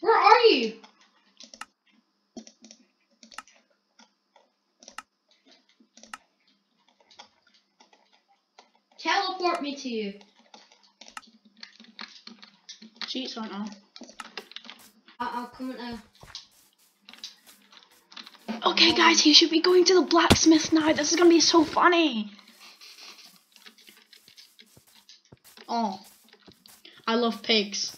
Where are you? Teleport me to you. Cheats right now. I- I'll come now. Uh, okay, guys, he should be going to the blacksmith now. This is gonna be so funny. Oh, I love pigs.